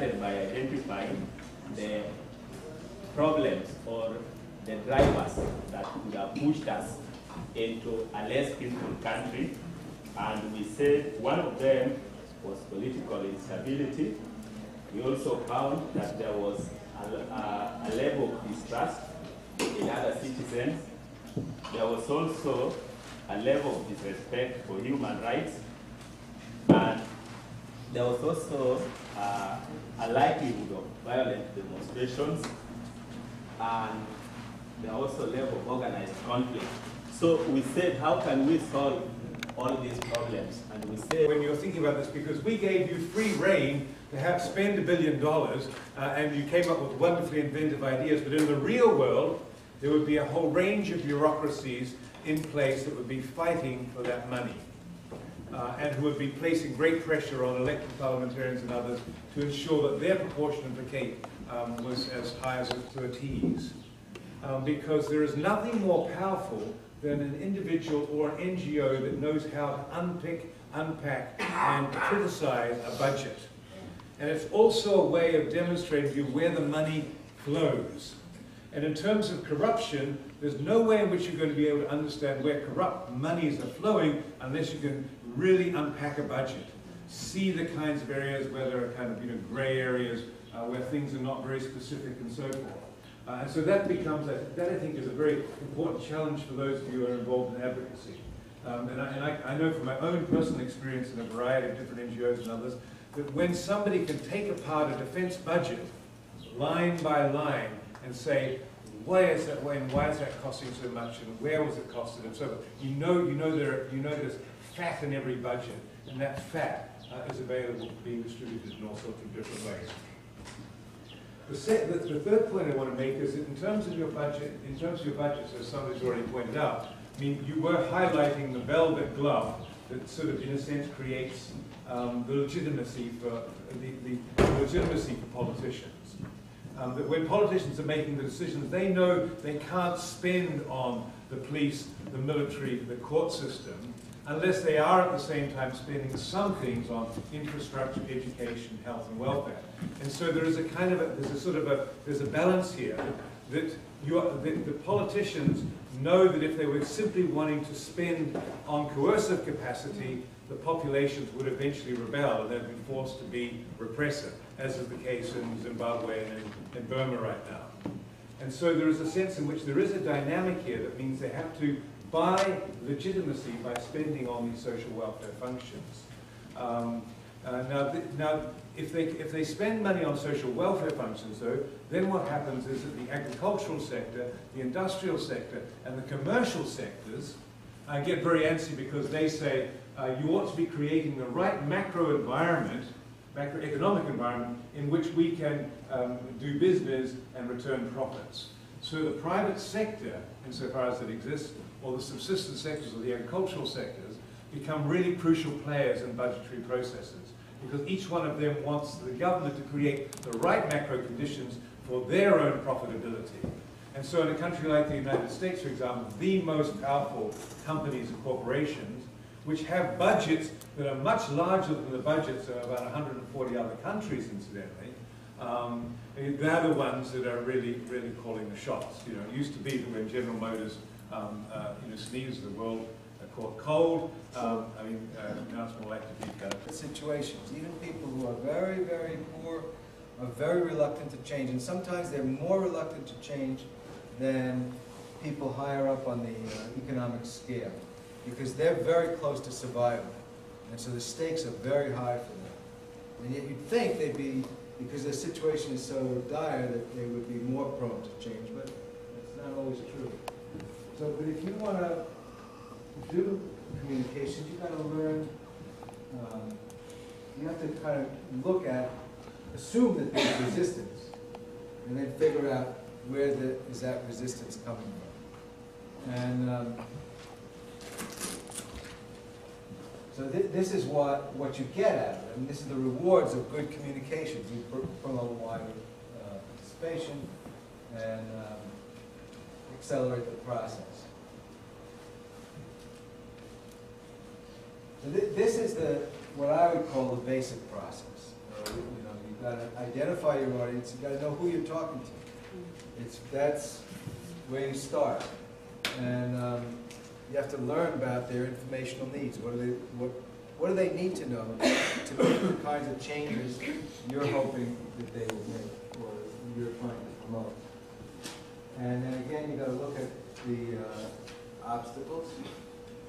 by identifying the problems or the drivers that could have pushed us into a less peaceful country. And we said one of them was political instability. We also found that there was a, a, a level of distrust in other citizens. There was also a level of disrespect for human rights. And there was also uh, a likelihood of violent demonstrations. And there was also level of organized conflict. So we said, how can we solve all these problems? And we said, when you're thinking about this, because we gave you free reign to have spend a billion dollars, uh, and you came up with wonderfully inventive ideas, but in the real world, there would be a whole range of bureaucracies in place that would be fighting for that money. Uh, and who have been placing great pressure on elected parliamentarians and others to ensure that their proportion of the cake um, was as high as to a tease. Um, because there is nothing more powerful than an individual or an NGO that knows how to unpick, unpack, and criticize a budget. And it's also a way of demonstrating to you where the money flows. And in terms of corruption, there's no way in which you're going to be able to understand where corrupt monies are flowing unless you can really unpack a budget. See the kinds of areas where there are kind of you know, gray areas uh, where things are not very specific and so forth. Uh, and so that becomes, a, that I think is a very important challenge for those of you who are involved in advocacy. Um, and I, and I, I know from my own personal experience in a variety of different NGOs and others, that when somebody can take apart a defense budget line by line and say, why is that when why is that costing so much and where was it costed and so forth. You know you know there you know there's fat in every budget and that fat uh, is available for being distributed in all sorts of different ways. The, set, the, the, third point I want to make is that in terms of your budget, in terms of your budgets, as somebody's already pointed out, I mean, you were highlighting the velvet glove that sort of, in a sense, creates um, the legitimacy for the, the, legitimacy for politicians. Um, that when politicians are making the decisions, they know they can't spend on the police, the military, the court system, unless they are at the same time spending some things on infrastructure, education, health, and welfare. And so there is a kind of a, there's a sort of a, there's a balance here that, you are, that the politicians know that if they were simply wanting to spend on coercive capacity, the populations would eventually rebel and they'd be forced to be repressive, as is the case in Zimbabwe and in, in Burma right now. And so there is a sense in which there is a dynamic here that means they have to buy legitimacy by spending on these social welfare functions. Um, uh, now, now if, they, if they spend money on social welfare functions, though, then what happens is that the agricultural sector, the industrial sector, and the commercial sectors uh, get very antsy because they say uh, you ought to be creating the right macro environment, macroeconomic environment, in which we can um, do business and return profits. So the private sector, insofar as it exists, or the subsistence sectors or the agricultural sectors, become really crucial players in budgetary processes because each one of them wants the government to create the right macro conditions for their own profitability. And so in a country like the United States, for example, the most powerful companies and corporations, which have budgets that are much larger than the budgets of about 140 other countries, incidentally, um, they're the ones that are really, really calling the shots. You know, it used to be that when General Motors, um, uh, you know, sneezed, the world caught cold. Um, I mean, uh, now it's more likely to be of situations. Even people who are very, very poor are very reluctant to change, and sometimes they're more reluctant to change than people higher up on the uh, economic scale, because they're very close to survival, and so the stakes are very high for them. And yet you'd think they'd be, because their situation is so dire, that they would be more prone to change, but it's not always true. So, but if you want to do communications, you've got to learn, um, you have to kind of look at, assume that there's resistance, and then figure out where the, is that resistance coming from. And um, so th this is what, what you get out of it. I mean, this is the rewards of good communication. You pr promote wider uh, participation and um, accelerate the process. So th this is the what I would call the basic process. Uh, you know, you've gotta identify your audience, You've gotta know who you're talking to. It's, that's where you start. And, um, you have to learn about their informational needs. What do they, what, what do they need to know to make the kinds of changes you're hoping that they will make, or you're trying to promote? And then again, you've gotta look at the, uh, obstacles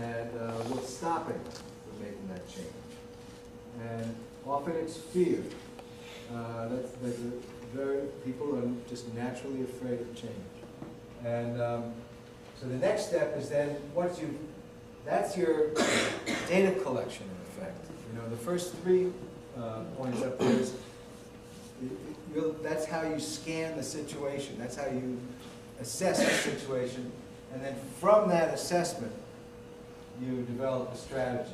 and, uh, what's stopping from making that change. And often it's fear. Uh, that's, that's very, people are just naturally afraid of change. And, um, so the next step is then, once you, that's your data collection in effect. You know, the first three, uh, points up there is, that's how you scan the situation, that's how you assess the situation. And then from that assessment, you develop a strategy.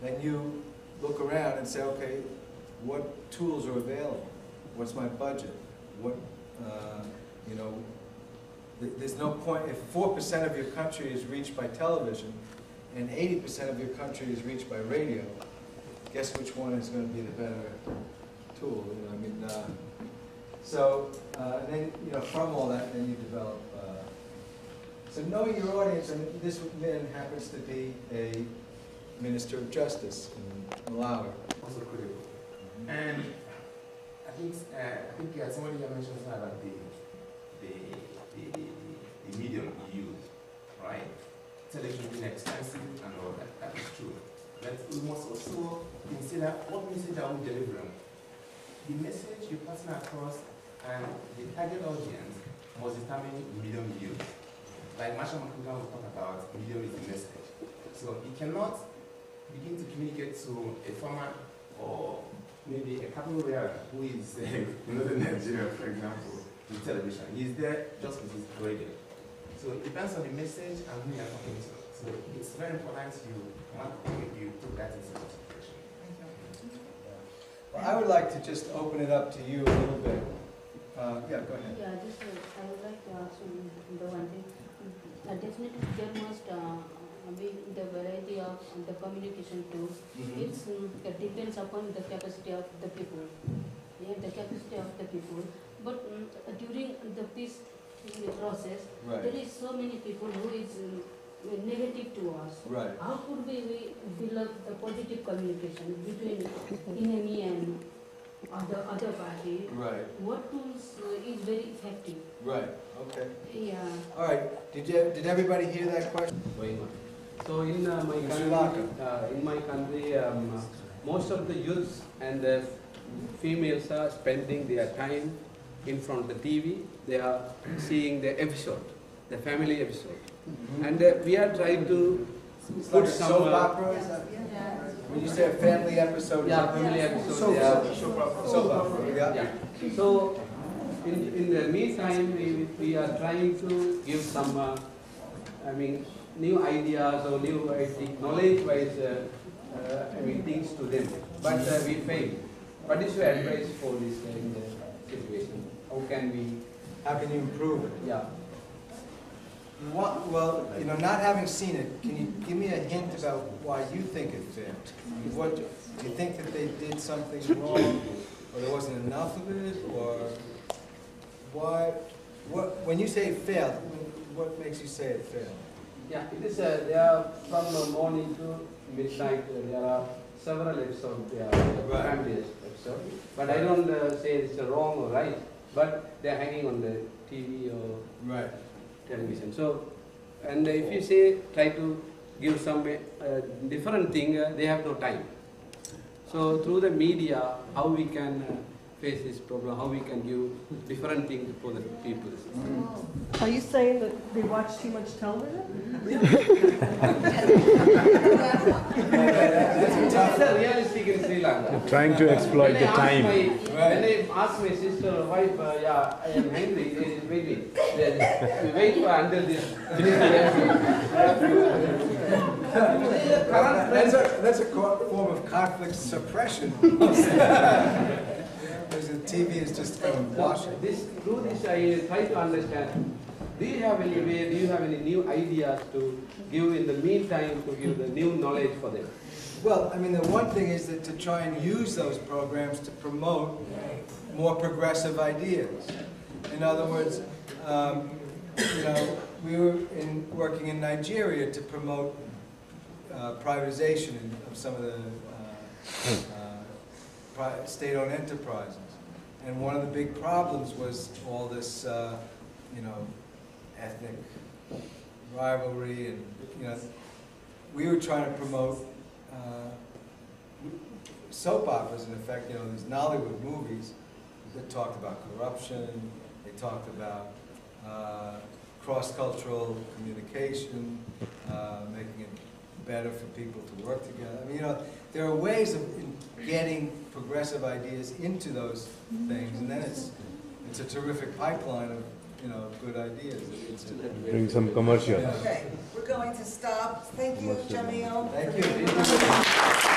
Then you look around and say, okay, what tools are available? What's my budget? What, uh, you know, there's no point, if four percent of your country is reached by television and eighty percent of your country is reached by radio, guess which one is gonna be the better tool, you know, I mean, uh, so, uh, and then, you know, from all that, then you develop, uh, so knowing your audience, and this man happens to be a minister of justice in Malawi. also critical. And I think, uh, I think uh, somebody mentioned something about the, Television being expensive and all that, that is true. But we must also consider what message are we delivering? The message you're passing across and the target audience must determine medium use. Like Marshall McLuhan will talk about, medium is the message. So you cannot begin to communicate to a farmer or maybe a cattle rearer who is uh, in northern Nigeria, for example, with television. He's there just with his radio. So it depends on the message and who you're talking to. So it's very important you, you put that into consideration. Well, I would like to just open it up to you a little bit. Uh, yeah, go ahead. Yeah, just, uh, I would like to ask you the one thing. Uh, Definitely there must uh, be the variety of the communication tools. Mhm. It's, um, it depends upon the capacity of the people. Yeah, the capacity of the people. But um, during the peace uh, process, there Right, is so many people who is um, negative to us. right. How could we, we build up the positive communication between enemy and other, other party? Right, What tools uh, is very effective? right, okay. Yeah. All right, did you, did everybody hear that question? So in uh, my country, uh, in my country, um, uh, most of the youths and the females are spending their time in front of the TV. They are seeing the episode, the family episode, and uh, we are trying to It's put a some. soap opera, is that? When you say a family episode? is Yeah, that- family episode. Soap they are- opera. Soap opera, yeah. Yeah. So, in, in the meantime, we, we are trying to give some, uh, I mean, new ideas or new, knowledge-wise, uh, uh, I mean, things to them. But uh, we fail. What is your advice for this uh, in the situation? How can we, How can you improve it? yeah, What, well, you know, not having seen it, can you give me a hint about why you think it failed? What, do you think that they did something wrong, or there wasn't enough of it, or why, what, when you say failed, what makes you say it failed? yeah, it is, uh, they are from morning to midnight, uh, there are several episodes, there are Right. family episode. But I don't uh, say it's wrong or right, but they're hanging on the TV or Right. television. So, and if you say try to give some uh, different thing, uh, they have no time. So through the media, how we can uh, face this problem, how we can give different things for the people. Are you saying that they watch too much television? That's a It's tough a realistic in Sri Lanka. Trying to exploit the time. My, when I ask my sister or wife, uh, yeah, I am hungry, they say, wait, wait, we wait for until this finish the episode. Current That's a, that's a form of conflict suppression. TV is just kind of washing. this, through this, I try to understand, do you have any way, do you have any new ideas to give in the meantime, to give the new knowledge for them? Well, I mean, the one thing is that to try and use those programs to promote more progressive ideas. In other words, um, you know, we were in, working in Nigeria to promote uh, privatization of some of the uh, uh, state-owned enterprises. And one of the big problems was all this, uh, you know, ethnic rivalry and, you know, we were trying to promote uh, soap operas, in effect, you know, these Nollywood movies that talked about corruption, they talked about uh, cross-cultural communication, uh, making it better for people to work together. I mean, you know, there are ways of getting progressive ideas into those mm-hmm. things, and then it's, it's a terrific pipeline of, you know, good ideas. It's a- Bring some commercial. Yeah. Okay, we're going to stop. Thank you, Jamil. Thank you.